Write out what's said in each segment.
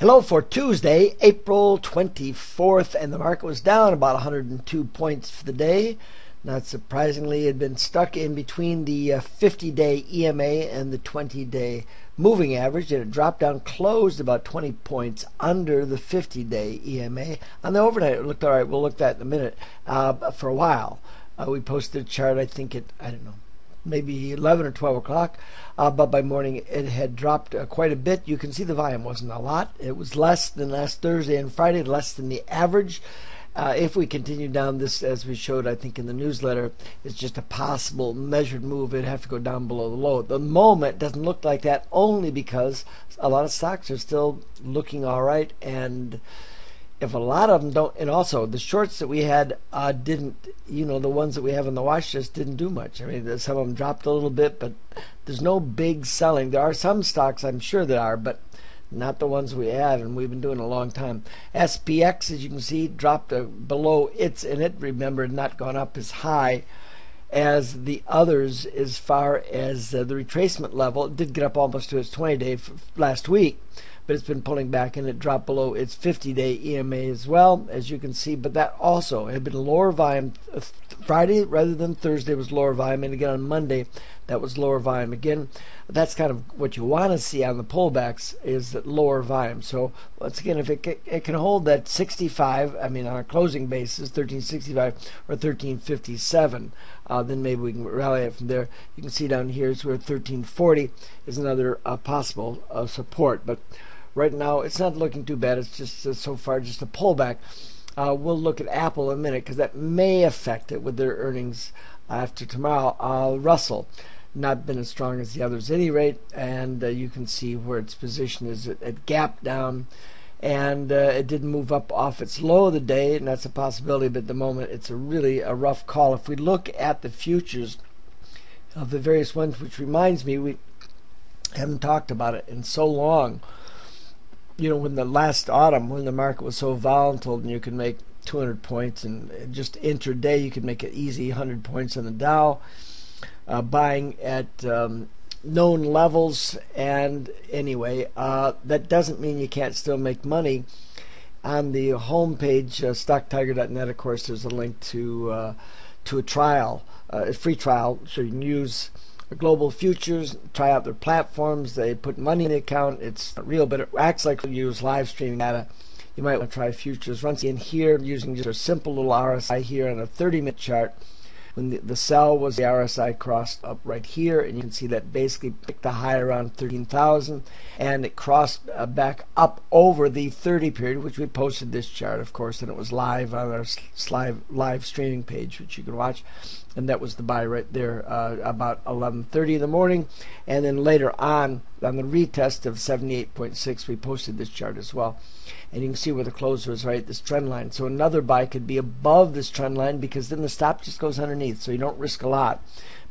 Hello for Tuesday, April 24th, and the market was down about 102 points for the day. Not surprisingly, it had been stuck in between the 50 day EMA and the 20 day moving average, it dropped down, closed about 20 points under the 50 day EMA. On the overnight, it looked all right. We'll look at that in a minute. Uh, for a while, uh, we posted a chart, I think, it, I don't know, maybe 11 or 12 o'clock, uh, but by morning it had dropped uh, quite a bit. You can see the volume wasn't a lot. It was less than last Thursday and Friday, less than the average. Uh, if we continue down this, as we showed, I think in the newsletter, it's just a possible measured move. It'd have to go down below the low. At the moment, doesn't look like that only because a lot of stocks are still looking all right and if a lot of them don't, and also the shorts that we had uh, didn't, you know, the ones that we have in the watch list didn't do much. I mean, some of them dropped a little bit, but there's no big selling. There are some stocks, I'm sure there are, but not the ones we have, and we've been doing a long time. SPX, as you can see, dropped uh, below its, and it, remember, not gone up as high as the others as far as uh, the retracement level. It did get up almost to its 20 day last week but it's been pulling back and it dropped below its 50 day EMA as well, as you can see. But that also had been lower volume. Friday rather than Thursday was lower volume, and again on Monday that was lower volume. Again, that's kind of what you want to see on the pullbacks is that lower volume. So once again, if it, it can hold that 65, I mean on a closing basis, 1365 or 1357, uh, then maybe we can rally it from there. You can see down here is where 1340 is another uh, possible uh, support, but right now it's not looking too bad. It's just uh, so far just a pullback. Uh, we'll look at Apple in a minute because that may affect it with their earnings after tomorrow. Uh, Russell, not been as strong as the others at any rate, and uh, you can see where its position is at, at gap down. And uh, it didn't move up off its low of the day, and that's a possibility. But at the moment, it's a really a rough call. If we look at the futures of the various ones, which reminds me, we haven't talked about it in so long you know, when the last autumn, when the market was so volatile and you could make 200 points and just intraday you could make it easy 100 points on the Dow, uh, buying at um, known levels. And anyway, uh, that doesn't mean you can't still make money. On the homepage, uh, StockTiger.net, of course, there's a link to uh, to a trial, uh, a free trial, so you can use Global Futures, try out their platforms. They put money in the account. It's real, but it acts like you use live streaming data. You might want to try futures. Once again, here, using just a simple little RSI here on a 30 minute chart, when the, the sell was the RSI crossed up right here, and you can see that basically picked a high around 13,000, and it crossed uh, back up over the 30 period, which we posted this chart, of course, and it was live on our live live streaming page, which you can watch, and that was the buy right there uh, about 11:30 in the morning, and then later on on the retest of 78.6, we posted this chart as well. And you can see where the close was right this trend line. So another buy could be above this trend line because then the stop just goes underneath. So you don't risk a lot.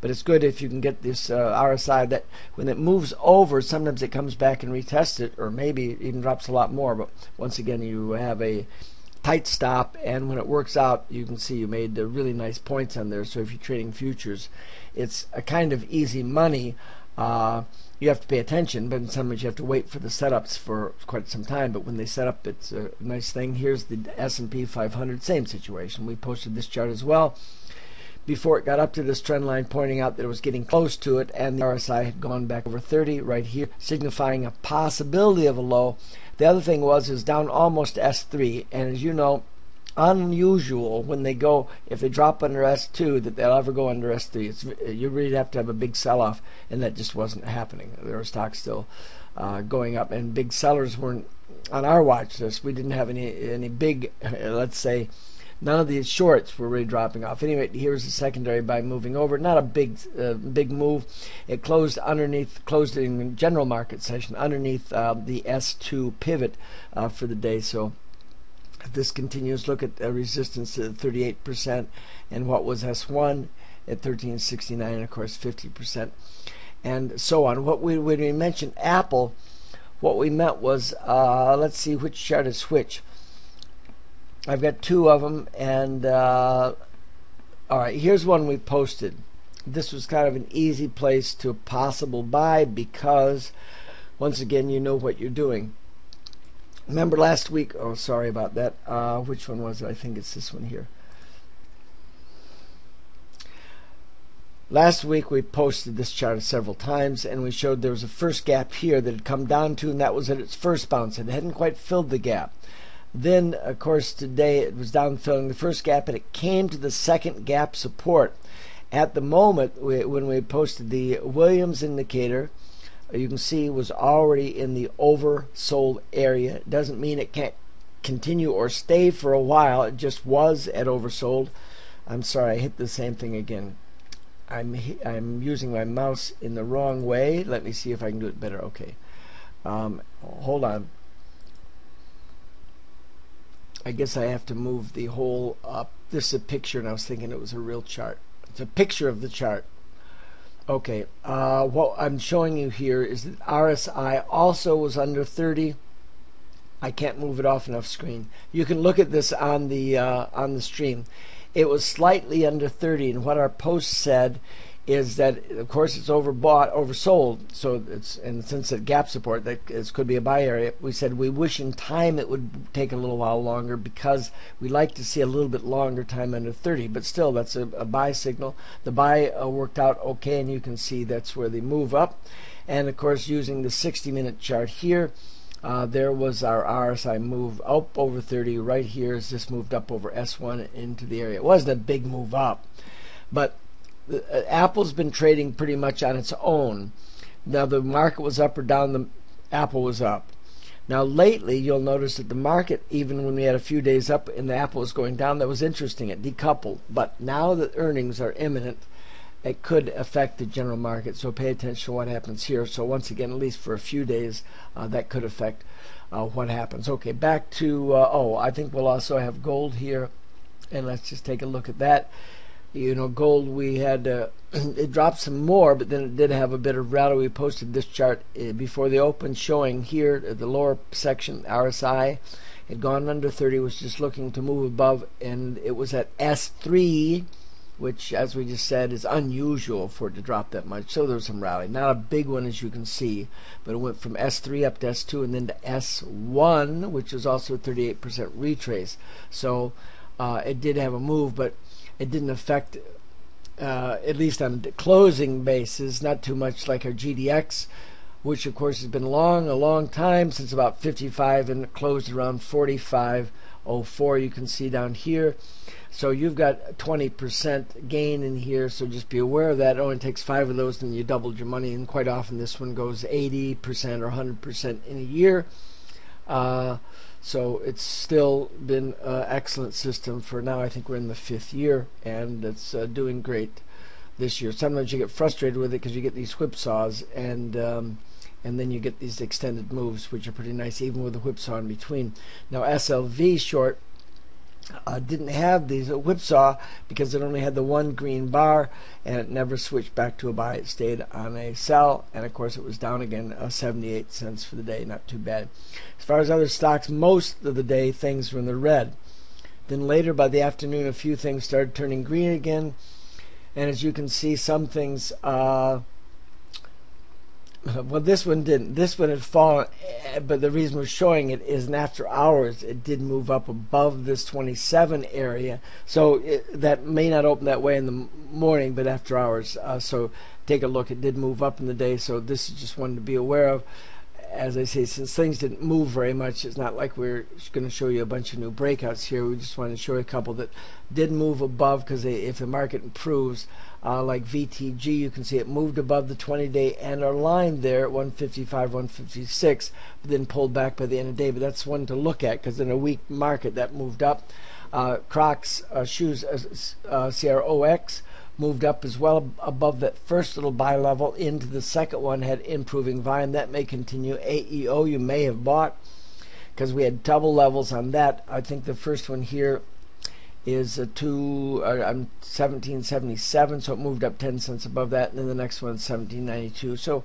But it's good if you can get this uh, RSI that when it moves over sometimes it comes back and retests it or maybe even drops a lot more. But once again you have a tight stop and when it works out you can see you made really nice points on there so if you're trading futures it's a kind of easy money uh, you have to pay attention, but in some ways you have to wait for the setups for quite some time. But when they set up, it's a nice thing. Here's the S&P 500, same situation. We posted this chart as well before it got up to this trend line, pointing out that it was getting close to it, and the RSI had gone back over 30 right here, signifying a possibility of a low. The other thing was is down almost S3, and as you know, unusual when they go if they drop under S2 that they'll ever go under S3. It's you really have to have a big sell-off, and that just wasn't happening. There were stocks still uh, going up, and big sellers weren't on our watch list. We didn't have any any big, let's say. None of these shorts were really dropping off. Anyway, here's the secondary buy moving over. Not a big, uh, big move. It closed underneath, closed in general market session underneath uh, the S2 pivot uh, for the day. So if this continues, look at the resistance at 38% and what was S1 at 1369, and of course 50%, and so on. What we when we mentioned Apple, what we meant was uh, let's see which chart is which. I've got two of them, and uh, all right, here's one we posted. This was kind of an easy place to possible buy because, once again, you know what you're doing Remember last week? Oh, sorry about that. Uh, which one was it? I think it's this one here. Last week we posted this chart several times and we showed there was a first gap here that had come down to and that was at its first bounce. And it hadn't quite filled the gap. Then, of course, today it was down filling the first gap and it came to the second gap support. At the moment, we, when we posted the Williams indicator, you can see it was already in the oversold area. It doesn't mean it can't continue or stay for a while. It just was at oversold. I'm sorry, I hit the same thing again. I'm I'm using my mouse in the wrong way. Let me see if I can do it better. Okay. Um, hold on. I guess I have to move the whole up. This is a picture, and I was thinking it was a real chart. It's a picture of the chart. Okay, uh, what I'm showing you here is that RSI also was under 30. I can't move it off enough screen. You can look at this on the uh, on the stream. It was slightly under 30, and what our post said is that of course it's overbought, oversold. So it's and since it gap support that is, could be a buy area, we said we wish in time it would take a little while longer because we like to see a little bit longer time under 30. But still, that's a, a buy signal. The buy uh, worked out okay, and you can see that's where they move up. And of course, using the 60-minute chart here. Uh, there was our RSI move up over 30 right here as this moved up over S1 into the area. It wasn't a big move up, but uh, Apple's been trading pretty much on its own. Now the market was up or down, the Apple was up. Now lately, you'll notice that the market, even when we had a few days up and the Apple was going down, that was interesting. It decoupled. But now that earnings are imminent, it could affect the general market. So pay attention to what happens here. So once again, at least for a few days, uh, that could affect uh, what happens. Okay, back to uh, oh, I think we'll also have gold here, and let's just take a look at that you know, gold we had uh, it dropped some more, but then it did have a bit of rally. We posted this chart uh, before the open, showing here at the lower section RSI had gone under 30, was just looking to move above, and it was at S3, which, as we just said, is unusual for it to drop that much. So there was some rally, not a big one as you can see, but it went from S3 up to S2 and then to S1, which is also a 38% retrace. So uh, it did have a move, but it didn't affect, uh, at least on a closing basis, not too much like our GDX, which of course has been long, a long time since about 55 and closed around 45.04. You can see down here. So you've got 20% gain in here, so just be aware of that. It only takes five of those, and you doubled your money. And quite often, this one goes 80% or 100% in a year. Uh, so it's still been an excellent system for now. I think we're in the fifth year, and it's uh, doing great this year. Sometimes you get frustrated with it because you get these whipsaws, and um, and then you get these extended moves, which are pretty nice, even with a whipsaw in between. Now SLV short uh, didn't have these a whipsaw because it only had the one green bar and it never switched back to a buy. It stayed on a sell, and of course it was down again uh, 78 cents for the day. Not too bad. As far as other stocks, most of the day things were in the red. Then later by the afternoon, a few things started turning green again, and as you can see, some things. Uh, well, this one didn't. This one had fallen, eh, but the reason we're showing it is after hours, it did move up above this 27 area. So it, that may not open that way in the morning, but after hours. Uh, so take a look. It did move up in the day. So this is just one to be aware of as I say, since things didn't move very much, it's not like we're going to show you a bunch of new breakouts here. We just want to show you a couple that did move above because if the market improves, uh, like VTG, you can see it moved above the 20-day and our line there at 155, 156, but then pulled back by the end of the day. But that's one to look at because in a weak market that moved up. Uh, Crocs uh, shoes, uh, uh CROX moved up as well above that first little buy level into the second one had improving volume that may continue AEO you may have bought because we had double levels on that I think the first one here is a two uh, 1777 so it moved up 10 cents above that and then the next one 1792 so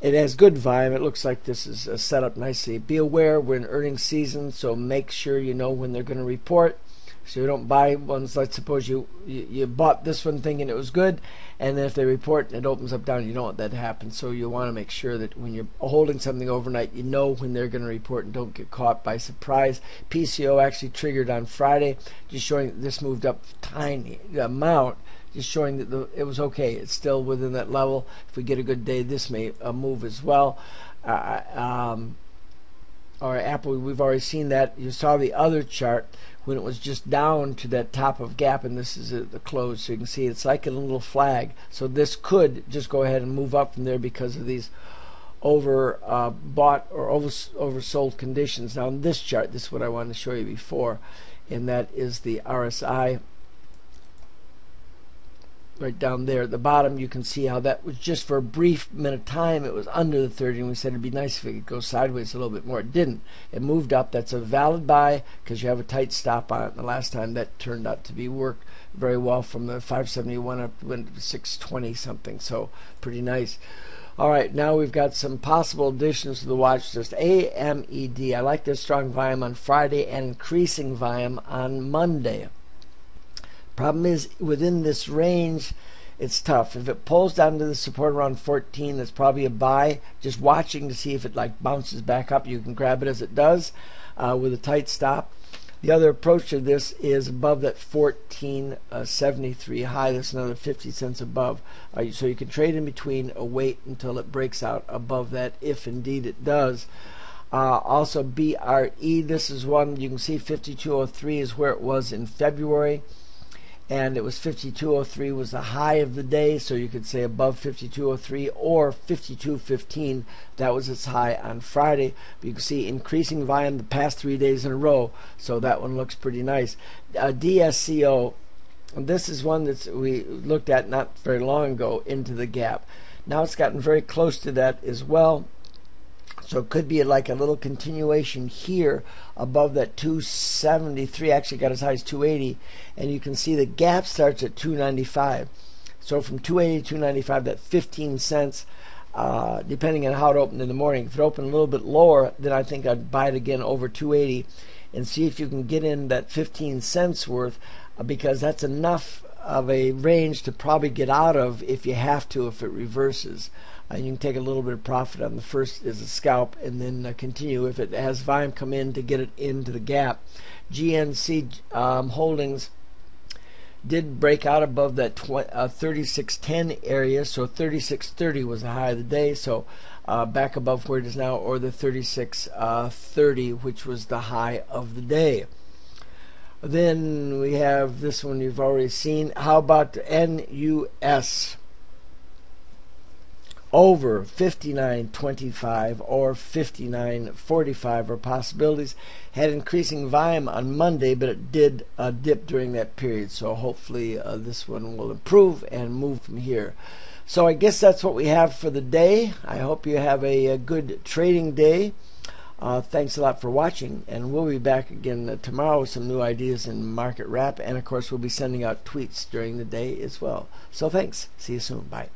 it has good volume it looks like this is uh, set up nicely. Be aware we're in earnings season so make sure you know when they're going to report So you don't buy ones. Let's suppose you, you you bought this one thinking it was good, and then if they report and it opens up down, you don't want that to happen. So you want to make sure that when you're holding something overnight, you know when they're going to report and don't get caught by surprise. PCO actually triggered on Friday, just showing that this moved up tiny amount just showing that the, it was okay. It's still within that level. If we get a good day, this may uh, move as well. Uh, um, or Apple, we've already seen that. You saw the other chart when it was just down to that top of gap, and this is the close. So you can see it's like a little flag. So this could just go ahead and move up from there because of these over uh, bought or over oversold conditions. Now in this chart, this is what I wanted to show you before, and that is the RSI right down there at the bottom you can see how that was just for a brief minute time it was under the 30 and we said it'd be nice if it could go sideways a little bit more. It didn't. It moved up. That's a valid buy because you have a tight stop on it. The last time that turned out to be worked very well from the 571 up went to 620 something so pretty nice. All right, now we've got some possible additions to the watch list. AMED, I like this strong volume on Friday and increasing volume on Monday. Problem is, within this range, it's tough. If it pulls down to the support around 14, that's probably a buy. Just watching to see if it like bounces back up. You can grab it as it does uh, with a tight stop. The other approach to this is above that 1473 uh, high. That's another 50 cents above. Uh, so you can trade in between a wait until it breaks out above that, if indeed it does. Uh, also, BRE, this is one you can see 5203 is where it was in February and it was 5203 was the high of the day so you could say above 5203 or 5215 that was its high on Friday. But you can see increasing volume the past three days in a row so that one looks pretty nice. Uh, DSCO this is one that we looked at not very long ago into the gap. Now it's gotten very close to that as well so it could be like a little continuation here above that 273. Actually got as high as 280. And you can see the gap starts at 295. So from 280 to 295, that 15 cents, uh, depending on how it opened in the morning. If it opened a little bit lower, then I think I'd buy it again over 280 and see if you can get in that 15 cents worth uh, because that's enough of a range to probably get out of if you have to if it reverses. Uh, you can take a little bit of profit on the first as a scalp and then uh, continue if it has volume come in to get it into the gap. GNC um, Holdings did break out above that uh, 3610 area, so 3630 was the high of the day, so uh, back above where it is now, or the 3630, which was the high of the day. Then we have this one you've already seen. How about NUS? over 59.25 or 59.45 are possibilities. Had increasing volume on Monday, but it did uh, dip during that period. So hopefully uh, this one will improve and move from here. So I guess that's what we have for the day. I hope you have a, a good trading day. Uh, thanks a lot for watching, and we'll be back again tomorrow with some new ideas in market wrap, and of course we'll be sending out tweets during the day as well. So thanks. See you soon. Bye.